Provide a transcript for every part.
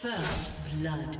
First blood.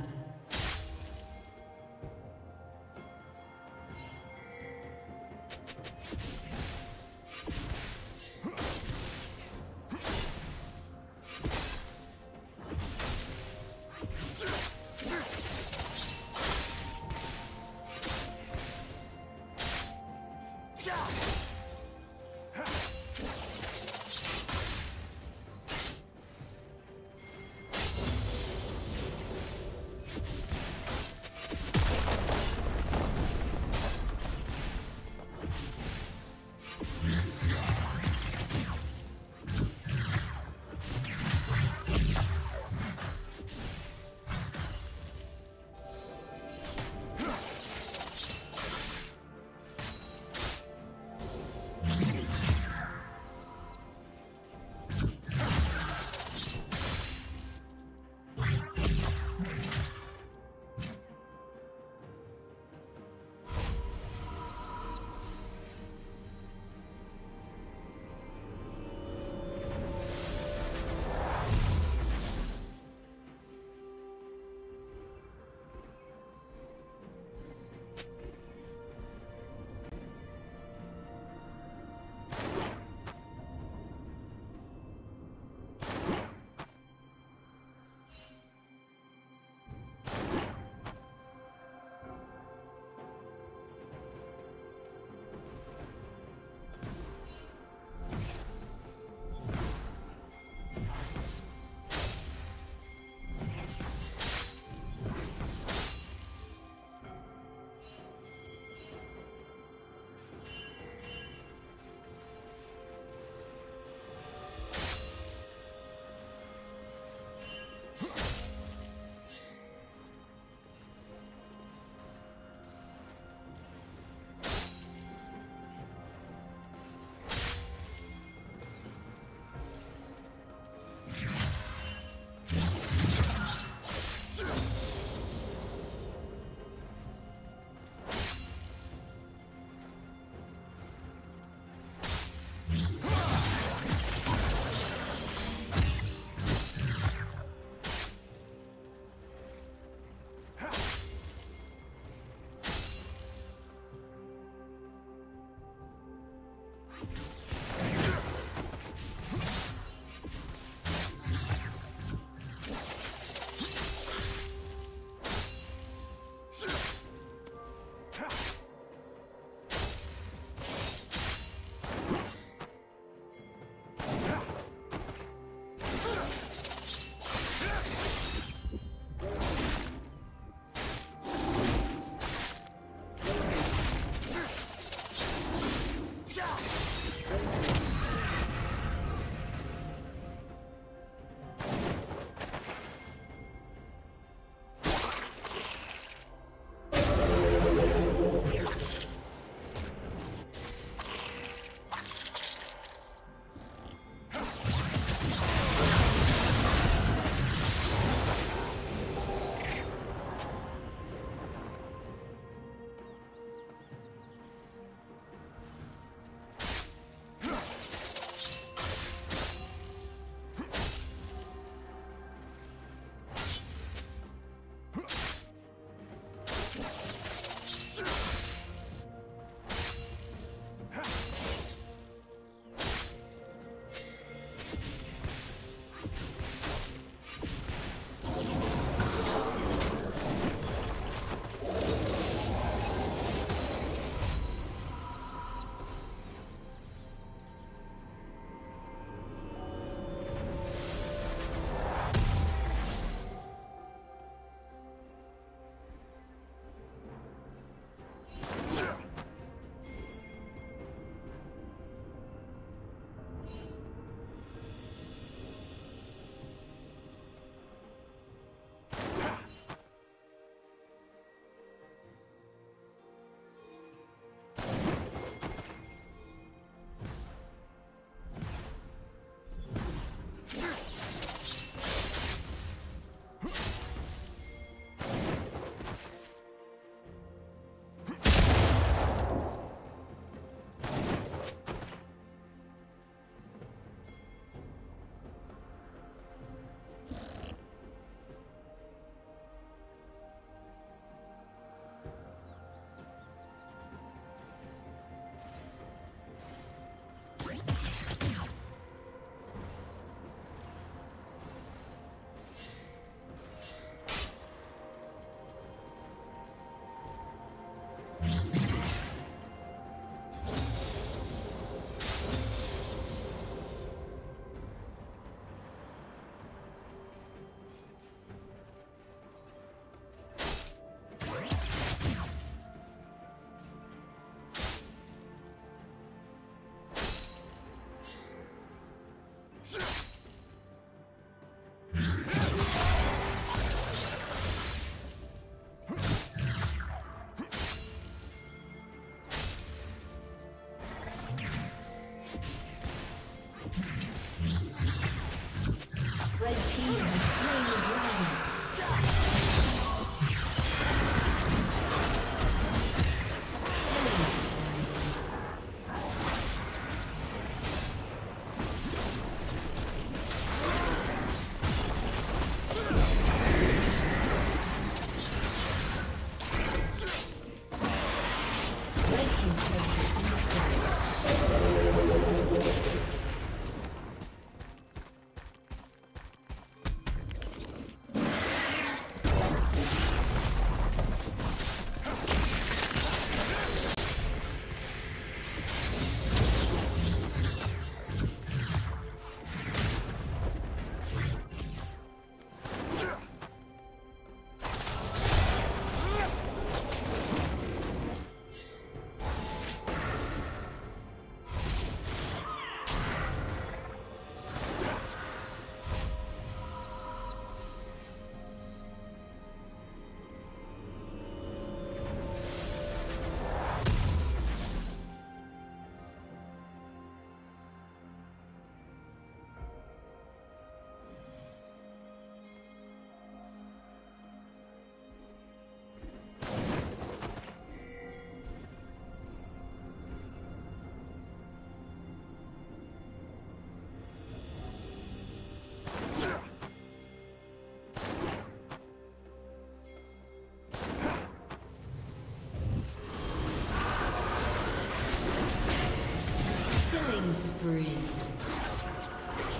Spree.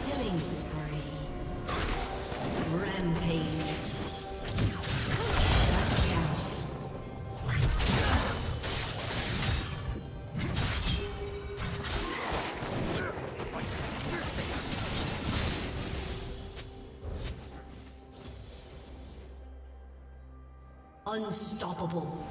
Killing spree. Rampage. Unstoppable.